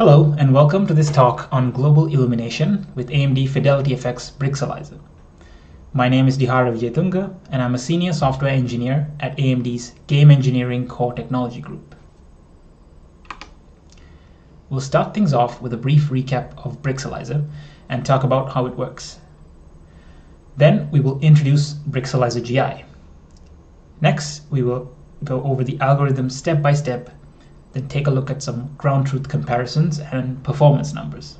Hello and welcome to this talk on global illumination with AMD FidelityFX Brixelizer. My name is Dihara Vijayatunga and I'm a senior software engineer at AMD's Game Engineering Core Technology Group. We'll start things off with a brief recap of Brixelizer and talk about how it works. Then we will introduce Brixelizer GI. Next, we will go over the algorithm step by step then take a look at some ground truth comparisons and performance numbers.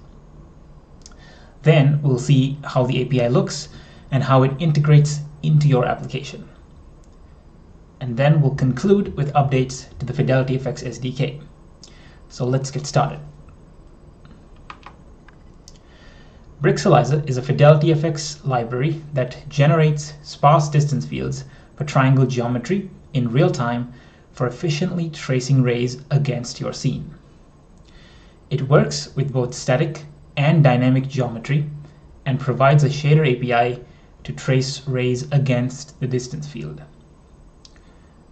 Then we'll see how the API looks and how it integrates into your application. And then we'll conclude with updates to the FidelityFX SDK. So let's get started. Brixelizer is a FidelityFX library that generates sparse distance fields for triangle geometry in real time for efficiently tracing rays against your scene. It works with both static and dynamic geometry and provides a shader API to trace rays against the distance field.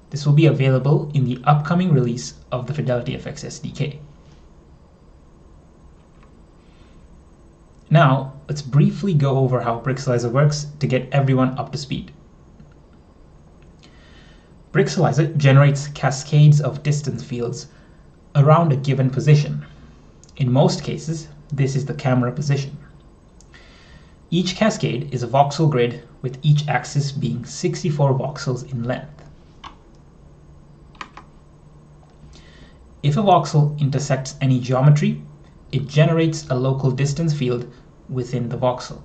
This will be available in the upcoming release of the FidelityFX SDK. Now, let's briefly go over how Brixelizer works to get everyone up to speed. Brixelizer generates cascades of distance fields around a given position. In most cases, this is the camera position. Each cascade is a voxel grid with each axis being 64 voxels in length. If a voxel intersects any geometry, it generates a local distance field within the voxel.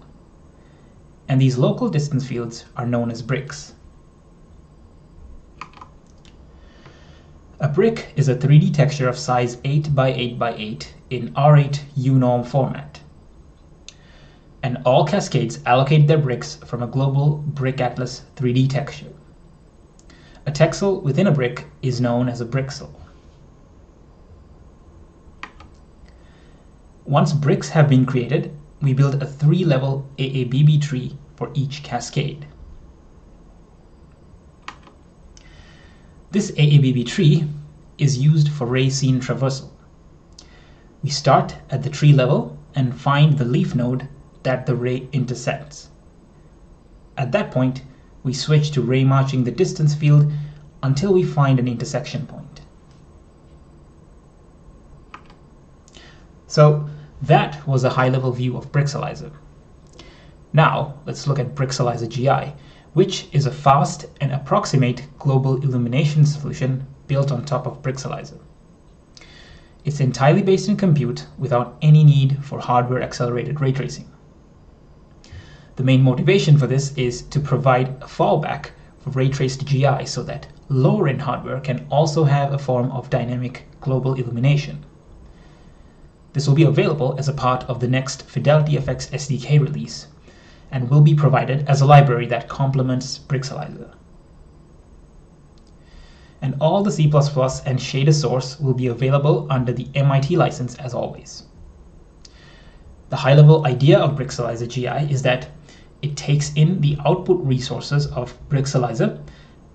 And these local distance fields are known as bricks. A brick is a 3D texture of size 8 by 8 by 8 in R8 UNorm format. And all cascades allocate their bricks from a global Brick Atlas 3D texture. A texel within a brick is known as a brixel. Once bricks have been created, we build a three-level AABB tree for each cascade. This AABB tree is used for ray scene traversal. We start at the tree level and find the leaf node that the ray intersects. At that point, we switch to ray marching the distance field until we find an intersection point. So that was a high-level view of Brixelizer. Now let's look at Brixelizer GI, which is a fast and approximate global illumination solution built on top of Brixelizer. It's entirely based in compute without any need for hardware accelerated ray tracing. The main motivation for this is to provide a fallback for ray traced GI so that lower end hardware can also have a form of dynamic global illumination. This will be available as a part of the next FidelityFX SDK release, and will be provided as a library that complements Brixelizer. And all the C++ and shader source will be available under the MIT license as always. The high-level idea of Brixelizer GI is that it takes in the output resources of Brixelizer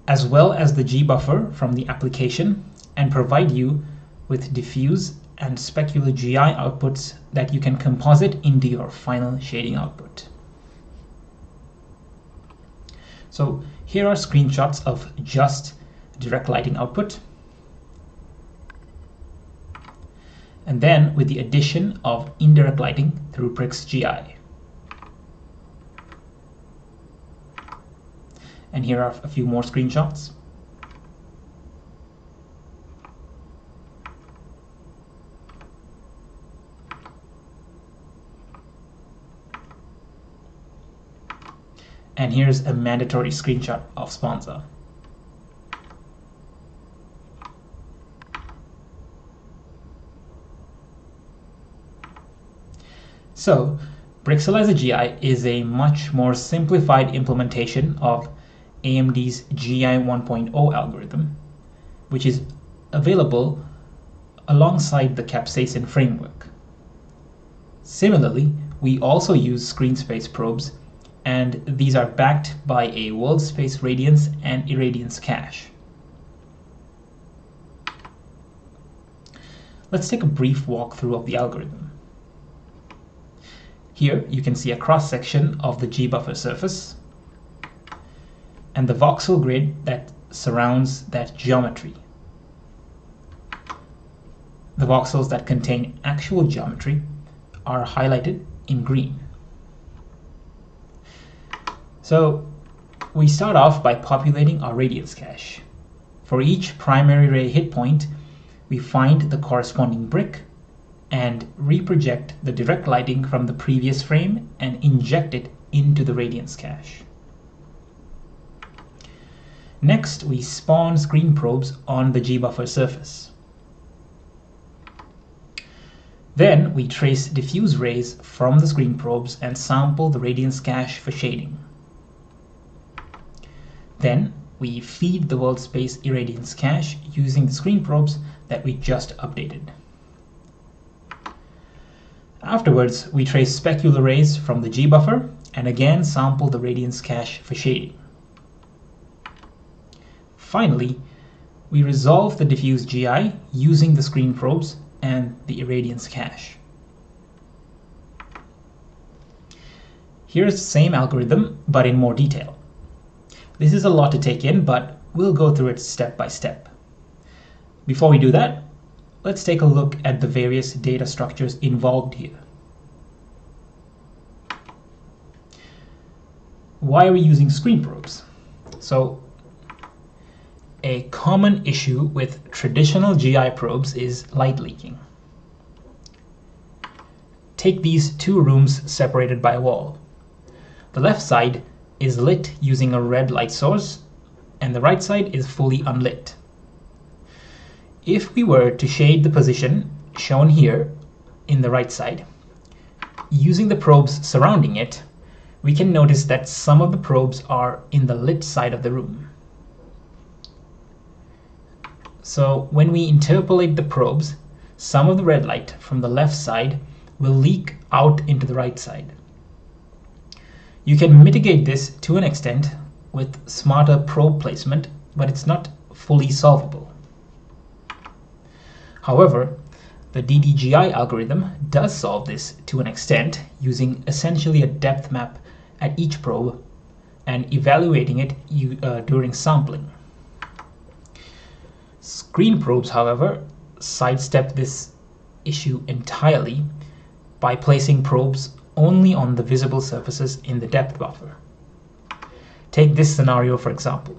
as well as the gbuffer from the application and provide you with diffuse and specular GI outputs that you can composite into your final shading output. So here are screenshots of just direct lighting output. And then with the addition of indirect lighting through Brix GI. And here are a few more screenshots. And here's a mandatory screenshot of Sponza. So, Brixelizer GI is a much more simplified implementation of AMD's GI 1.0 algorithm, which is available alongside the Capsaicin framework. Similarly, we also use screen space probes and these are backed by a world space radiance and irradiance cache. Let's take a brief walkthrough of the algorithm. Here you can see a cross-section of the G-buffer surface and the voxel grid that surrounds that geometry. The voxels that contain actual geometry are highlighted in green. So we start off by populating our radiance cache. For each primary ray hit point, we find the corresponding brick and reproject the direct lighting from the previous frame and inject it into the radiance cache. Next, we spawn screen probes on the G-buffer surface. Then we trace diffuse rays from the screen probes and sample the radiance cache for shading. Then we feed the world space irradiance cache using the screen probes that we just updated. Afterwards, we trace specular rays from the G-buffer and again sample the radiance cache for shading. Finally, we resolve the diffuse GI using the screen probes and the irradiance cache. Here's the same algorithm, but in more detail. This is a lot to take in, but we'll go through it step by step. Before we do that, let's take a look at the various data structures involved here. Why are we using screen probes? So a common issue with traditional GI probes is light leaking. Take these two rooms separated by a wall. The left side is lit using a red light source and the right side is fully unlit. If we were to shade the position shown here in the right side, using the probes surrounding it, we can notice that some of the probes are in the lit side of the room. So when we interpolate the probes, some of the red light from the left side will leak out into the right side. You can mitigate this to an extent with smarter probe placement, but it's not fully solvable. However, the DDGI algorithm does solve this to an extent using essentially a depth map at each probe and evaluating it uh, during sampling. Screen probes, however, sidestep this issue entirely by placing probes only on the visible surfaces in the depth buffer. Take this scenario for example.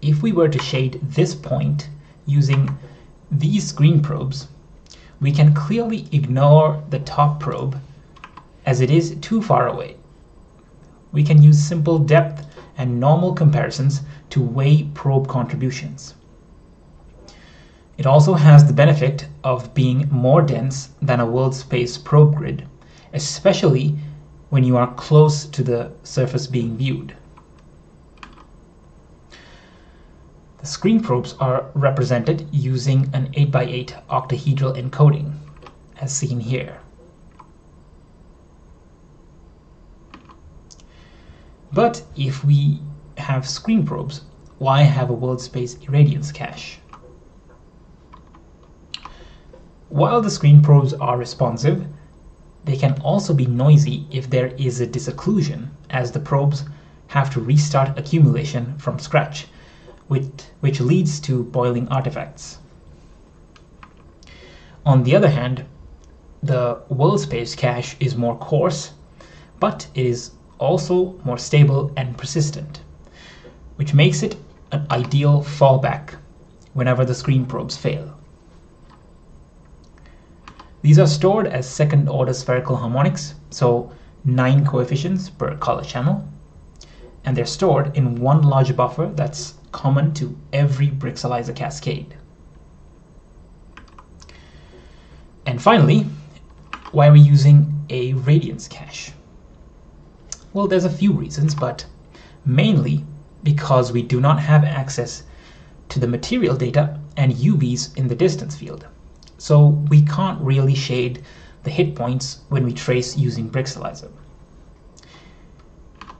If we were to shade this point using these screen probes, we can clearly ignore the top probe as it is too far away. We can use simple depth and normal comparisons to weigh probe contributions. It also has the benefit of being more dense than a world space probe grid, especially when you are close to the surface being viewed. The screen probes are represented using an 8x8 octahedral encoding, as seen here. But if we have screen probes, why have a world space irradiance cache? While the screen probes are responsive, they can also be noisy if there is a disocclusion, as the probes have to restart accumulation from scratch, which, leads to boiling artifacts. On the other hand, the world space cache is more coarse, but it is also more stable and persistent, which makes it an ideal fallback whenever the screen probes fail. These are stored as second order spherical harmonics, so nine coefficients per color channel. And they're stored in one large buffer that's common to every Brixelizer cascade. And finally, why are we using a radiance cache? Well, there's a few reasons, but mainly because we do not have access to the material data and UVs in the distance field so we can't really shade the hit points when we trace using Brixelizer.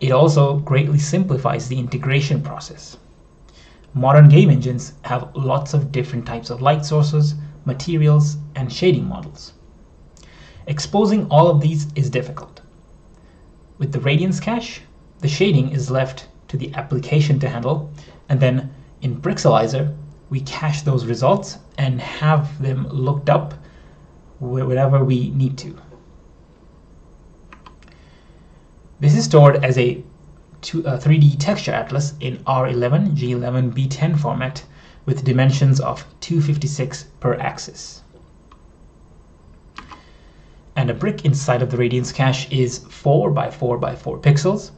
It also greatly simplifies the integration process. Modern game engines have lots of different types of light sources, materials, and shading models. Exposing all of these is difficult. With the Radiance cache, the shading is left to the application to handle, and then in Brixelizer, we cache those results and have them looked up whenever we need to. This is stored as a, 3D uh, texture atlas in R11, G11, B10 format with dimensions of 256 per axis. And a brick inside of the radiance cache is 4 by 4 by 4 pixels,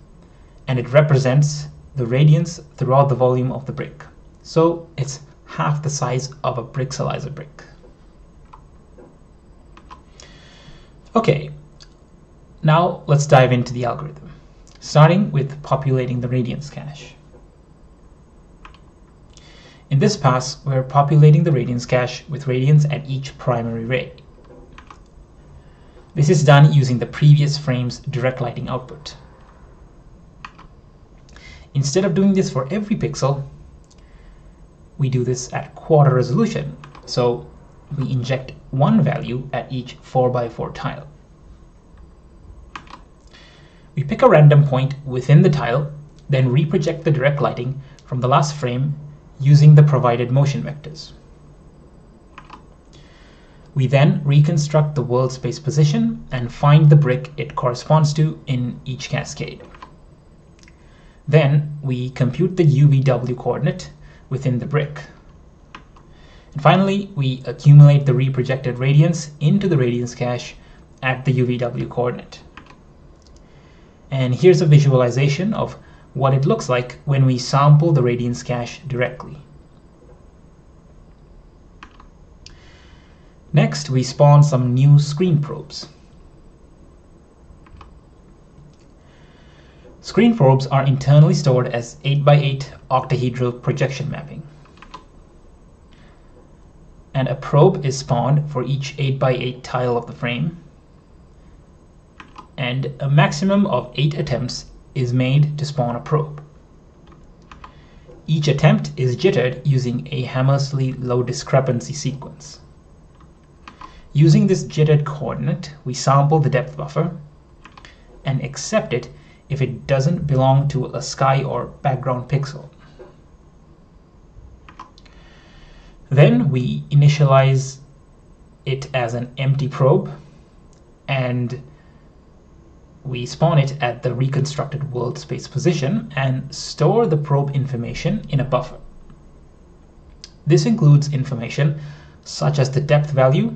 and it represents the radiance throughout the volume of the brick. So it's half the size of a Brixelizer brick. Okay, now let's dive into the algorithm, starting with populating the radiance cache. In this pass, we're populating the radiance cache with radiance at each primary ray. This is done using the previous frame's direct lighting output. Instead of doing this for every pixel, we do this at quarter resolution. So we inject one value at each 4x4 tile. We pick a random point within the tile, then reproject the direct lighting from the last frame using the provided motion vectors. We then reconstruct the world space position and find the brick it corresponds to in each cascade. Then we compute the UVW coordinate within the brick. And finally, we accumulate the reprojected radiance into the radiance cache at the UVW coordinate. And here's a visualization of what it looks like when we sample the radiance cache directly. Next, we spawn some new screen probes. Screen probes are internally stored as 8x8 octahedral projection mapping. And a probe is spawned for each 8x8 tile of the frame. And a maximum of 8 attempts is made to spawn a probe. Each attempt is jittered using a Hammersley low discrepancy sequence. Using this jittered coordinate, we sample the depth buffer and accept it if it doesn't belong to a sky or background pixel. Then we initialize it as an empty probe and we spawn it at the reconstructed world space position and store the probe information in a buffer. This includes information such as the depth value,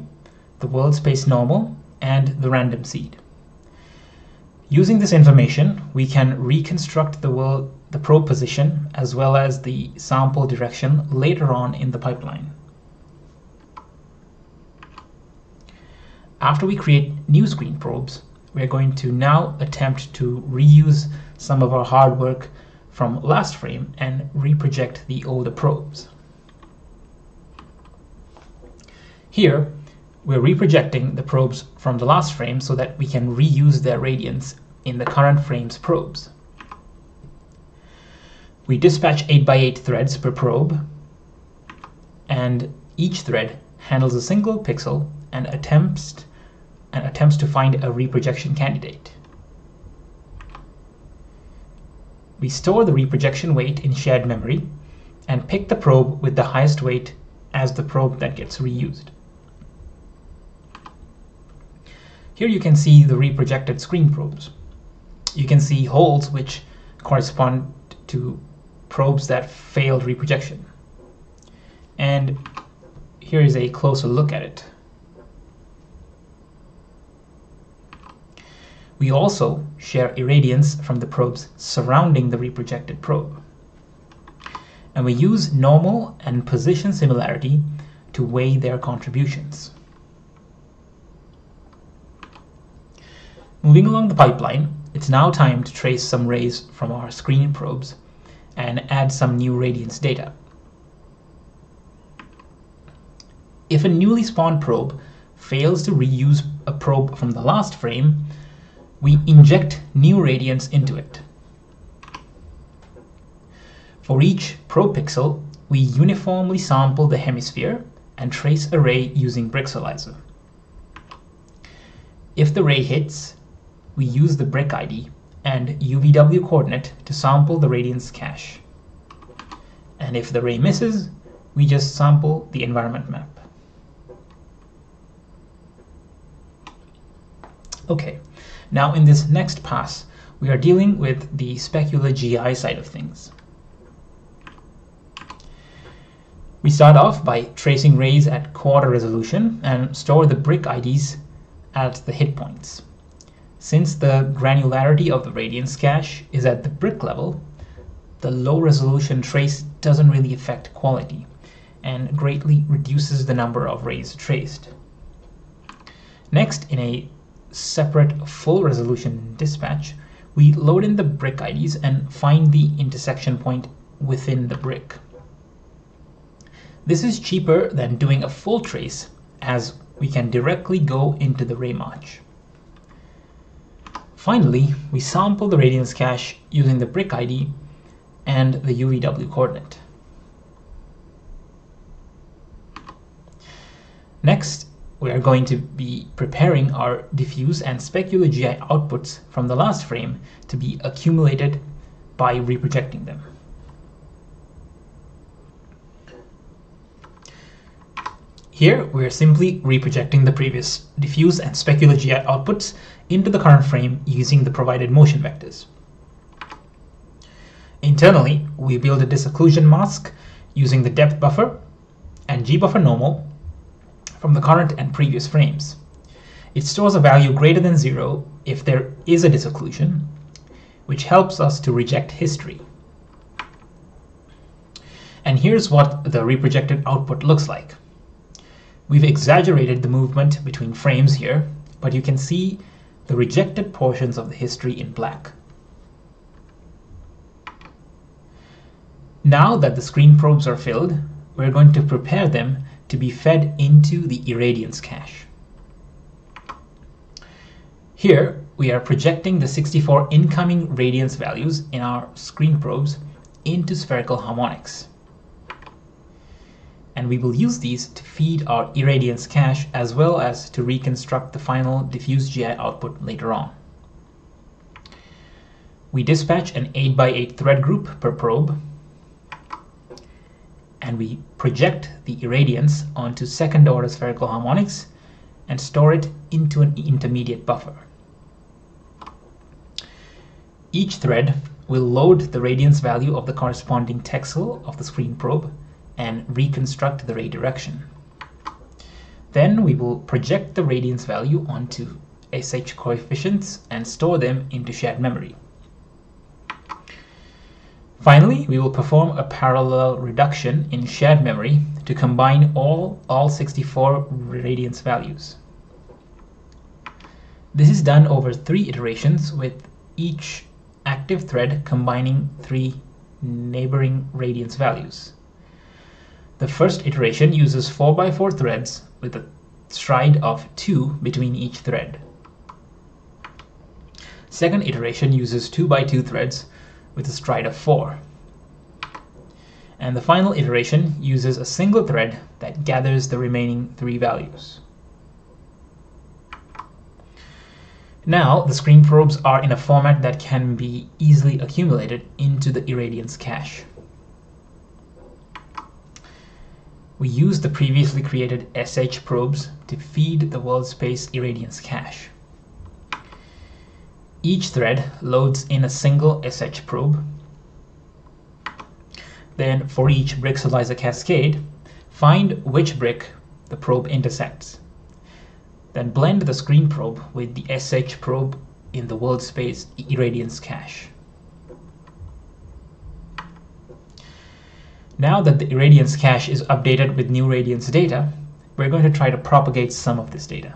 the world space normal, and the random seed. Using this information, we can reconstruct the, world, the probe position as well as the sample direction later on in the pipeline. After we create new screen probes, we're going to now attempt to reuse some of our hard work from last frame and reproject the older probes. Here, we're reprojecting the probes from the last frame so that we can reuse their radiance in the current frame's probes. We dispatch 8x8 threads per probe, and each thread handles a single pixel and attempts, and attempts to find a reprojection candidate. We store the reprojection weight in shared memory and pick the probe with the highest weight as the probe that gets reused. Here you can see the reprojected screen probes. You can see holes which correspond to probes that failed reprojection. And here is a closer look at it. We also share irradiance from the probes surrounding the reprojected probe. And we use normal and position similarity to weigh their contributions. Moving along the pipeline, it's now time to trace some rays from our screen probes and add some new radiance data. If a newly spawned probe fails to reuse a probe from the last frame, we inject new radiance into it. For each probe pixel, we uniformly sample the hemisphere and trace a ray using Brixelizer. If the ray hits, we use the brick ID and UVW coordinate to sample the radiance cache. And if the ray misses, we just sample the environment map. Okay, now in this next pass, we are dealing with the specular GI side of things. We start off by tracing rays at quarter resolution and store the brick IDs at the hit points. Since the granularity of the radiance cache is at the brick level, the low resolution trace doesn't really affect quality and greatly reduces the number of rays traced. Next, in a separate full resolution dispatch, we load in the brick IDs and find the intersection point within the brick. This is cheaper than doing a full trace as we can directly go into the ray march. Finally, we sample the radiance cache using the brick ID and the UVW coordinate. Next, we are going to be preparing our diffuse and specular GI outputs from the last frame to be accumulated by reprojecting them. Here, we are simply reprojecting the previous diffuse and specular GI outputs into the current frame using the provided motion vectors. Internally, we build a disocclusion mask using the depth buffer and gbuffer normal from the current and previous frames. It stores a value greater than zero if there is a disocclusion, which helps us to reject history. And here's what the reprojected output looks like. We've exaggerated the movement between frames here, but you can see the rejected portions of the history in black. Now that the screen probes are filled, we're going to prepare them to be fed into the irradiance cache. Here, we are projecting the 64 incoming radiance values in our screen probes into spherical harmonics and we will use these to feed our irradiance cache as well as to reconstruct the final diffuse GI output later on. We dispatch an 8x8 thread group per probe and we project the irradiance onto second order spherical harmonics and store it into an intermediate buffer. Each thread will load the radiance value of the corresponding texel of the screen probe and reconstruct the ray direction. Then we will project the radiance value onto SH coefficients and store them into shared memory. Finally, we will perform a parallel reduction in shared memory to combine all, all 64 radiance values. This is done over three iterations with each active thread combining three neighboring radiance values. The first iteration uses 4x4 threads with a stride of 2 between each thread. Second iteration uses 2x2 threads with a stride of 4. And the final iteration uses a single thread that gathers the remaining three values. Now, the screen probes are in a format that can be easily accumulated into the irradiance cache. We use the previously created SH probes to feed the world space irradiance cache. Each thread loads in a single SH probe. Then for each brick Brixelizer cascade, find which brick the probe intersects. Then blend the screen probe with the SH probe in the world space irradiance cache. Now that the irradiance cache is updated with new radiance data, we're going to try to propagate some of this data.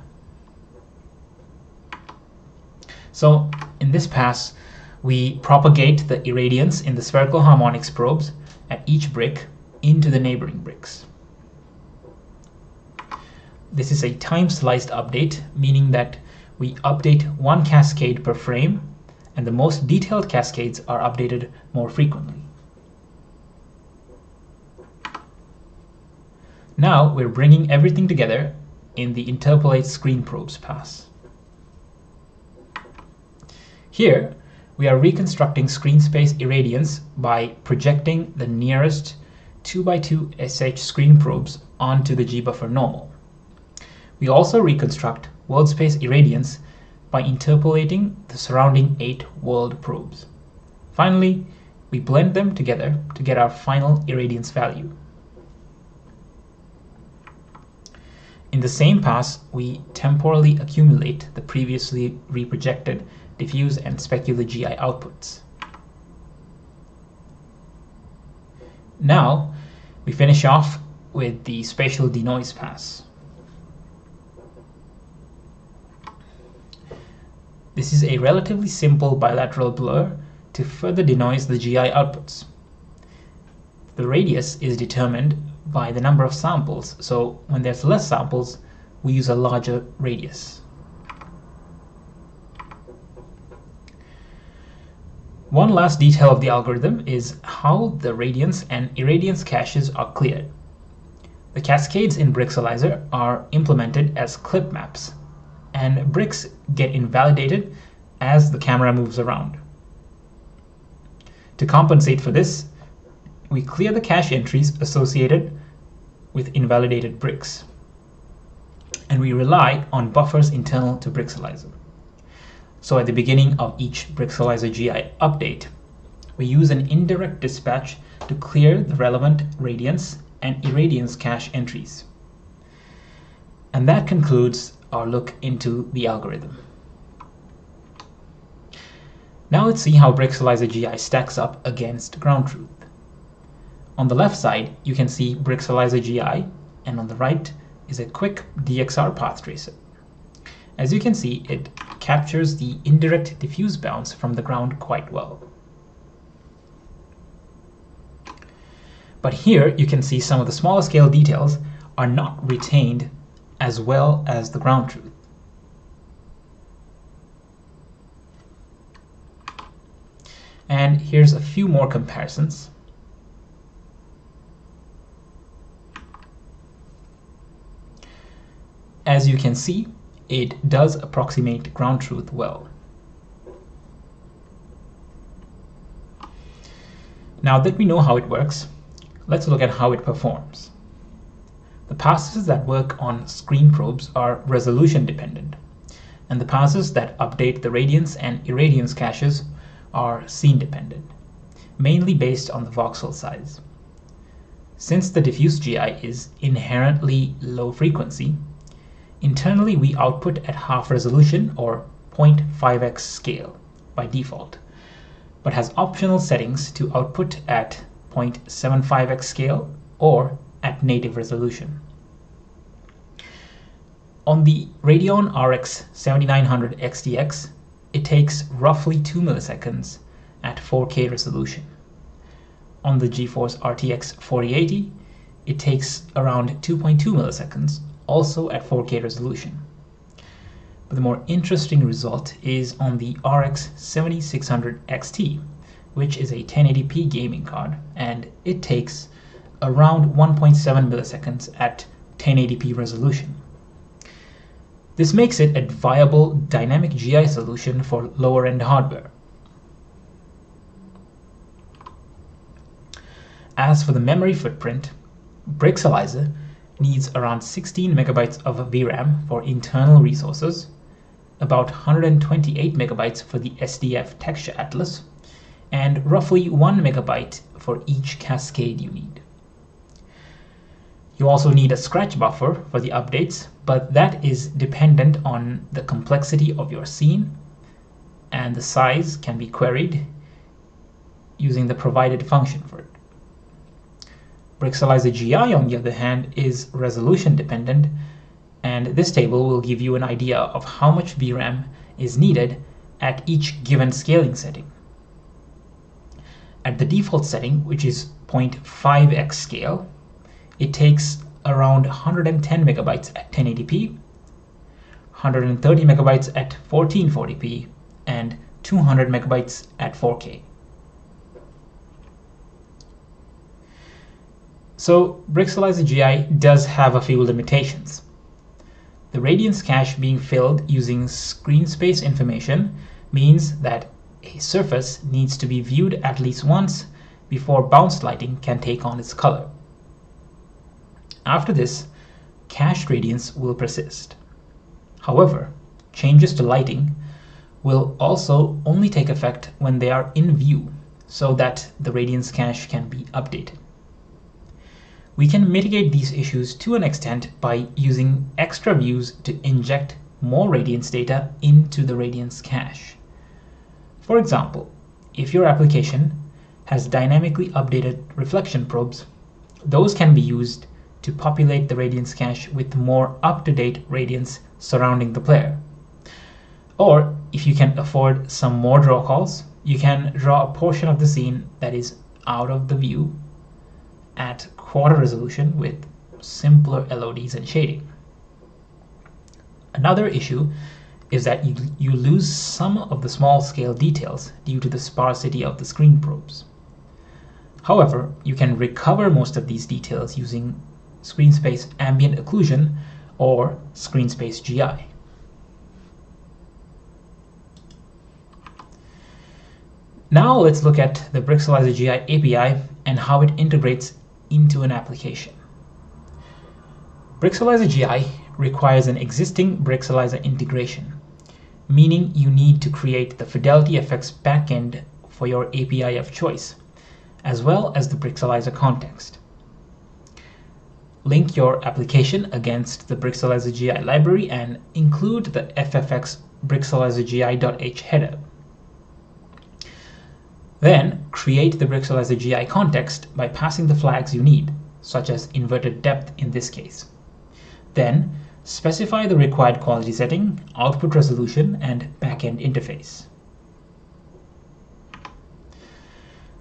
So in this pass, we propagate the irradiance in the spherical harmonics probes at each brick into the neighboring bricks. This is a time-sliced update, meaning that we update one cascade per frame, and the most detailed cascades are updated more frequently. Now we're bringing everything together in the interpolate screen probes pass. Here, we are reconstructing screen space irradiance by projecting the nearest 2x2 SH screen probes onto the G-buffer normal. We also reconstruct world space irradiance by interpolating the surrounding eight world probes. Finally, we blend them together to get our final irradiance value. In the same pass, we temporally accumulate the previously reprojected diffuse and specular GI outputs. Now, we finish off with the spatial denoise pass. This is a relatively simple bilateral blur to further denoise the GI outputs. The radius is determined by the number of samples, so when there's less samples, we use a larger radius. One last detail of the algorithm is how the radiance and irradiance caches are cleared. The cascades in Brixelizer are implemented as clip maps, and bricks get invalidated as the camera moves around. To compensate for this, we clear the cache entries associated with invalidated bricks, and we rely on buffers internal to Brixelizer. So at the beginning of each Brixelizer GI update, we use an indirect dispatch to clear the relevant radiance and irradiance cache entries. And that concludes our look into the algorithm. Now let's see how Brixelizer GI stacks up against ground truth. On the left side, you can see Brixelizer GI, and on the right is a quick DXR path tracer. As you can see, it captures the indirect diffuse bounce from the ground quite well. But here you can see some of the smaller scale details are not retained as well as the ground truth. And here's a few more comparisons. As you can see, it does approximate ground truth well. Now that we know how it works, let's look at how it performs. The passes that work on screen probes are resolution dependent, and the passes that update the radiance and irradiance caches are scene dependent, mainly based on the voxel size. Since the diffuse GI is inherently low frequency, Internally, we output at half resolution or 0.5x scale by default, but has optional settings to output at 0.75x scale or at native resolution. On the Radeon RX 7900 XTX, it takes roughly 2 milliseconds at 4K resolution. On the GeForce RTX 4080, it takes around 2.2 milliseconds also at 4K resolution. But the more interesting result is on the RX 7600 XT, which is a 1080p gaming card, and it takes around 1.7 milliseconds at 1080p resolution. This makes it a viable dynamic GI solution for lower end hardware. As for the memory footprint, Brixelizer needs around 16 megabytes of VRAM for internal resources, about 128 megabytes for the SDF Texture Atlas, and roughly 1 megabyte for each cascade you need. You also need a scratch buffer for the updates, but that is dependent on the complexity of your scene, and the size can be queried using the provided function for it. Brixelizer GI, on the other hand, is resolution dependent, and this table will give you an idea of how much VRAM is needed at each given scaling setting. At the default setting, which is 0.5x scale, it takes around 110 megabytes at 1080p, 130 megabytes at 1440p, and 200 megabytes at 4K. So Brixelizer GI does have a few limitations. The radiance cache being filled using screen space information means that a surface needs to be viewed at least once before bounce lighting can take on its color. After this, cached radiance will persist. However, changes to lighting will also only take effect when they are in view so that the radiance cache can be updated. We can mitigate these issues to an extent by using extra views to inject more radiance data into the radiance cache. For example, if your application has dynamically updated reflection probes, those can be used to populate the radiance cache with more up-to-date radiance surrounding the player. Or if you can afford some more draw calls, you can draw a portion of the scene that is out of the view at quarter resolution with simpler LODs and shading. Another issue is that you, you lose some of the small scale details due to the sparsity of the screen probes. However, you can recover most of these details using screen space ambient occlusion or screen space GI. Now let's look at the Brixelizer GI API and how it integrates into an application. Brixelizer GI requires an existing Brixelizer integration, meaning you need to create the FidelityFX backend for your API of choice, as well as the Brixelizer context. Link your application against the Brixelizer GI library and include the FFX brixelizergi.h header. Then create the Brixelizer GI context by passing the flags you need, such as inverted depth in this case. Then specify the required quality setting, output resolution, and backend interface.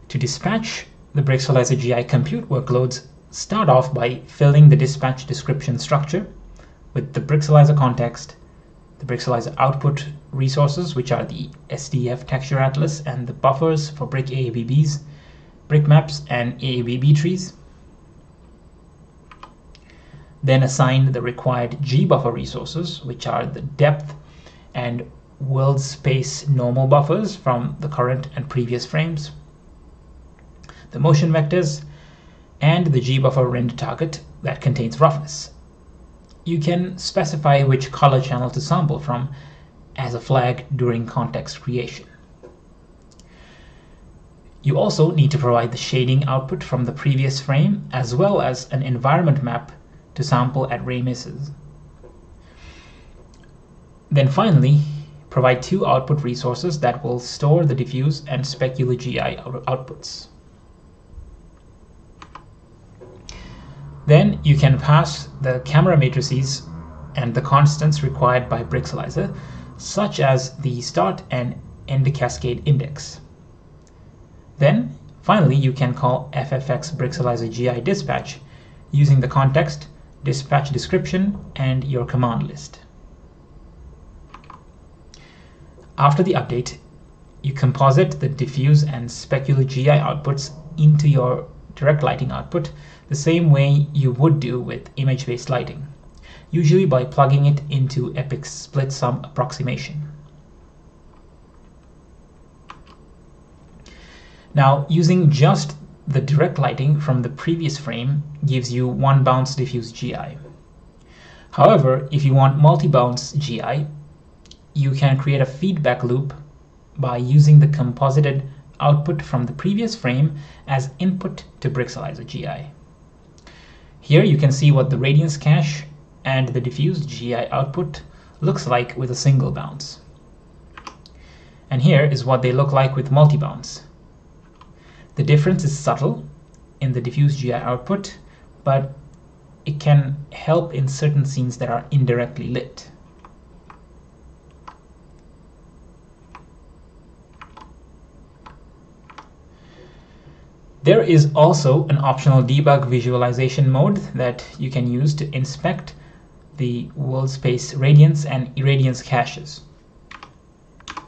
To dispatch the Brixelizer GI compute workloads, start off by filling the dispatch description structure with the Brixelizer context the Brixelizer output resources, which are the SDF texture atlas and the buffers for brick AABBs, brick maps, and AABB trees. Then assign the required gbuffer resources, which are the depth and world space normal buffers from the current and previous frames, the motion vectors, and the gbuffer render target that contains roughness you can specify which color channel to sample from as a flag during context creation. You also need to provide the shading output from the previous frame as well as an environment map to sample at ray misses. Then finally, provide two output resources that will store the diffuse and specular GI outputs. Then you can pass the camera matrices and the constants required by Brixelizer, such as the start and end cascade index. Then, finally, you can call FFX Brixelizer GI dispatch using the context, dispatch description, and your command list. After the update, you composite the diffuse and specular GI outputs into your direct lighting output the same way you would do with image-based lighting, usually by plugging it into Epic's split sum approximation. Now, using just the direct lighting from the previous frame gives you one bounce diffuse GI. However, if you want multi-bounce GI, you can create a feedback loop by using the composited output from the previous frame as input to Brixelizer GI. Here you can see what the radiance cache and the diffuse GI output looks like with a single bounce. And here is what they look like with multi-bounce. The difference is subtle in the diffuse GI output, but it can help in certain scenes that are indirectly lit. There is also an optional debug visualization mode that you can use to inspect the world space radiance and irradiance caches,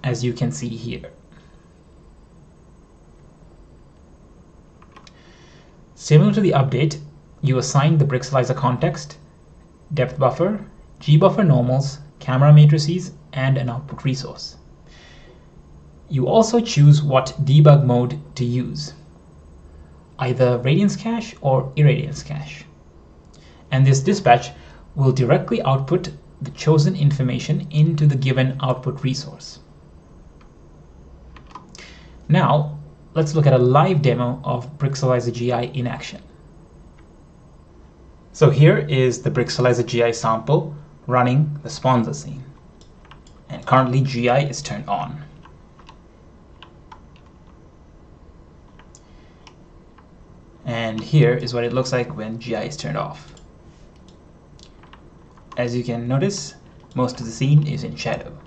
as you can see here. Similar to the update, you assign the Brixelizer context, depth buffer, gbuffer normals, camera matrices, and an output resource. You also choose what debug mode to use, either radiance cache or irradiance cache. And this dispatch will directly output the chosen information into the given output resource. Now, let's look at a live demo of Brixelizer GI in action. So here is the Brixelizer GI sample running the Sponza scene. And currently GI is turned on. And here is what it looks like when GI is turned off. As you can notice, most of the scene is in shadow.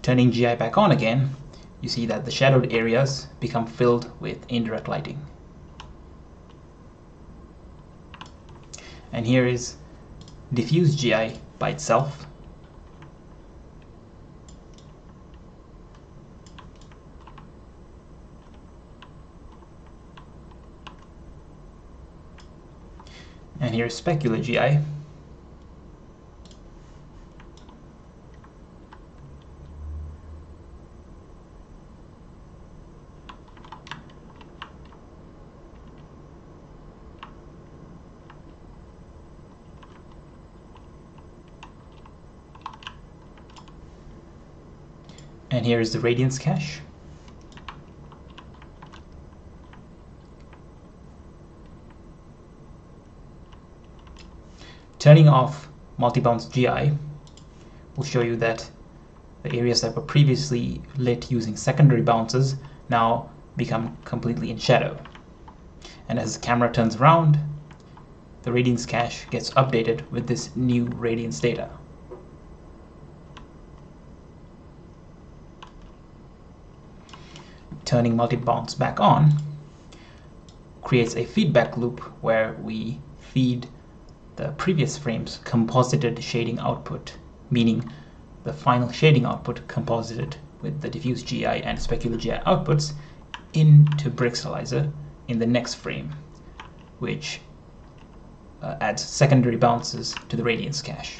Turning GI back on again, you see that the shadowed areas become filled with indirect lighting. And here is diffuse GI by itself. And here's specular GI. And here is the radiance cache. Turning off multi-bounce GI will show you that the areas that were previously lit using secondary bounces now become completely in shadow. And as the camera turns around, the radiance cache gets updated with this new radiance data. turning multi-bounce back on creates a feedback loop where we feed the previous frame's composited shading output, meaning the final shading output composited with the diffuse GI and specular GI outputs into Brixelizer in the next frame, which uh, adds secondary bounces to the radiance cache.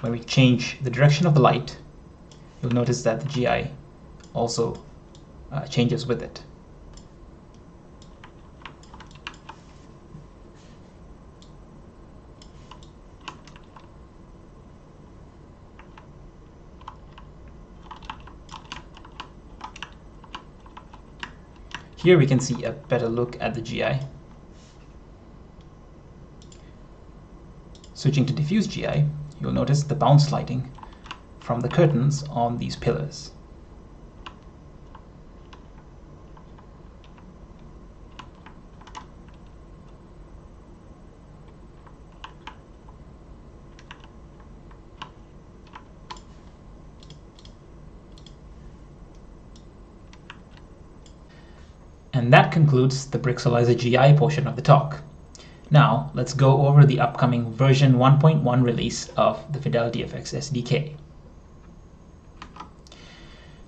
when we change the direction of the light, you'll notice that the GI also uh, changes with it. Here we can see a better look at the GI. Switching to diffuse GI, you'll notice the bounce lighting from the curtains on these pillars. And that concludes the Brixelizer GI portion of the talk. Now, let's go over the upcoming version 1.1 release of the FidelityFX SDK.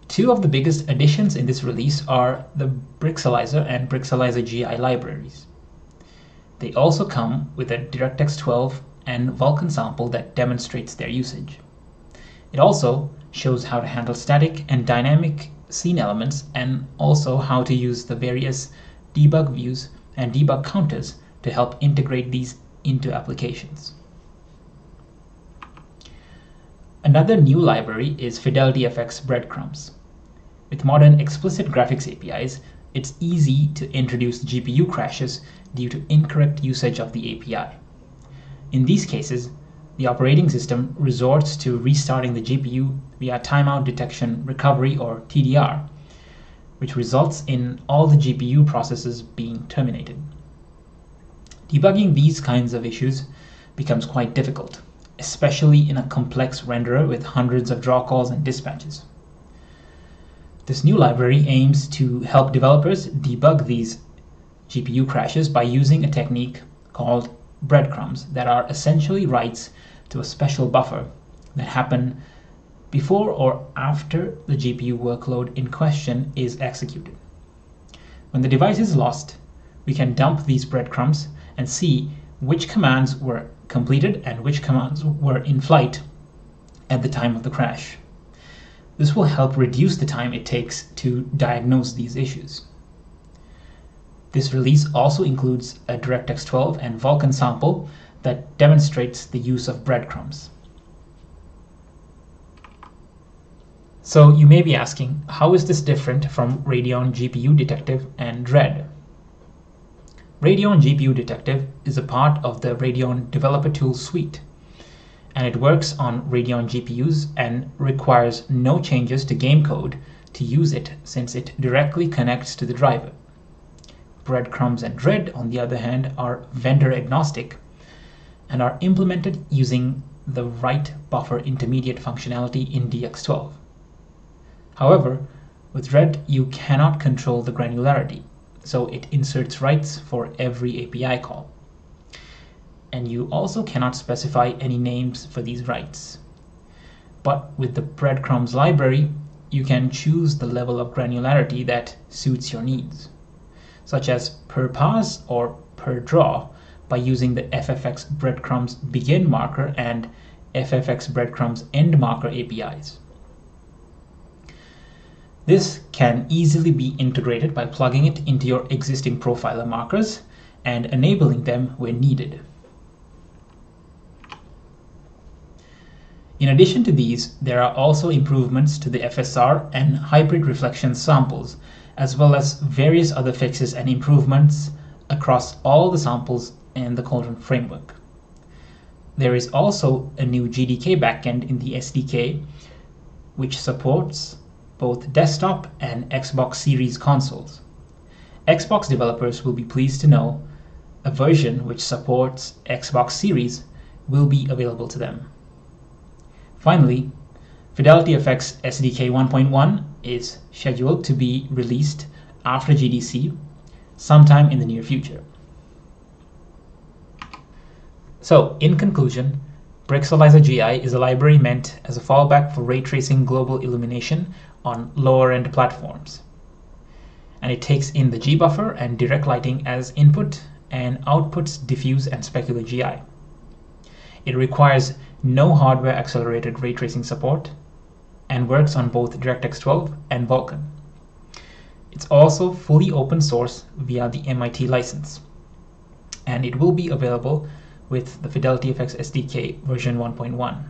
Two of the biggest additions in this release are the Brixelizer and Brixelizer GI libraries. They also come with a DirectX 12 and Vulkan sample that demonstrates their usage. It also shows how to handle static and dynamic scene elements and also how to use the various debug views and debug counters to help integrate these into applications. Another new library is FidelityFX Breadcrumbs. With modern explicit graphics APIs, it's easy to introduce GPU crashes due to incorrect usage of the API. In these cases, the operating system resorts to restarting the GPU via timeout detection recovery or TDR, which results in all the GPU processes being terminated. Debugging these kinds of issues becomes quite difficult, especially in a complex renderer with hundreds of draw calls and dispatches. This new library aims to help developers debug these GPU crashes by using a technique called breadcrumbs that are essentially writes to a special buffer that happen before or after the GPU workload in question is executed. When the device is lost, we can dump these breadcrumbs and see which commands were completed and which commands were in flight at the time of the crash. This will help reduce the time it takes to diagnose these issues. This release also includes a DirectX 12 and Vulkan sample that demonstrates the use of breadcrumbs. So you may be asking, how is this different from Radeon GPU Detective and DRED? Radeon GPU Detective is a part of the Radeon Developer Tools suite, and it works on Radeon GPUs and requires no changes to game code to use it since it directly connects to the driver. Breadcrumbs and DRED, on the other hand, are vendor agnostic and are implemented using the write buffer immediate functionality in DX12. However, with DRED, you cannot control the granularity, so it inserts writes for every API call. And you also cannot specify any names for these writes. But with the breadcrumbs library, you can choose the level of granularity that suits your needs, such as per pass or per draw by using the FFX breadcrumbs begin marker and FFX breadcrumbs end marker APIs. This can easily be integrated by plugging it into your existing profiler markers and enabling them when needed. In addition to these, there are also improvements to the FSR and hybrid reflection samples, as well as various other fixes and improvements across all the samples in the Cauldron framework. There is also a new GDK backend in the SDK, which supports both desktop and Xbox Series consoles. Xbox developers will be pleased to know a version which supports Xbox Series will be available to them. Finally, FidelityFX SDK 1.1 is scheduled to be released after GDC sometime in the near future. So, in conclusion, Brixelizer GI is a library meant as a fallback for ray tracing global illumination on lower end platforms. And it takes in the G buffer and direct lighting as input and outputs diffuse and specular GI. It requires no hardware accelerated ray tracing support and works on both DirectX 12 and Vulkan. It's also fully open source via the MIT license. And it will be available with the FidelityFX SDK version 1.1.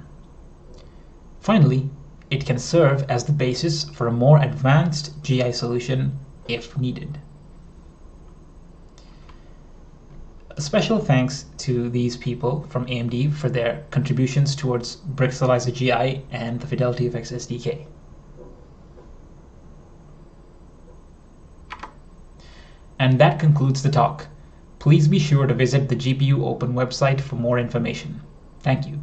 Finally, it can serve as the basis for a more advanced GI solution if needed. A special thanks to these people from AMD for their contributions towards Brixelizer GI and the FidelityFX SDK. And that concludes the talk. Please be sure to visit the GPUOpen website for more information. Thank you.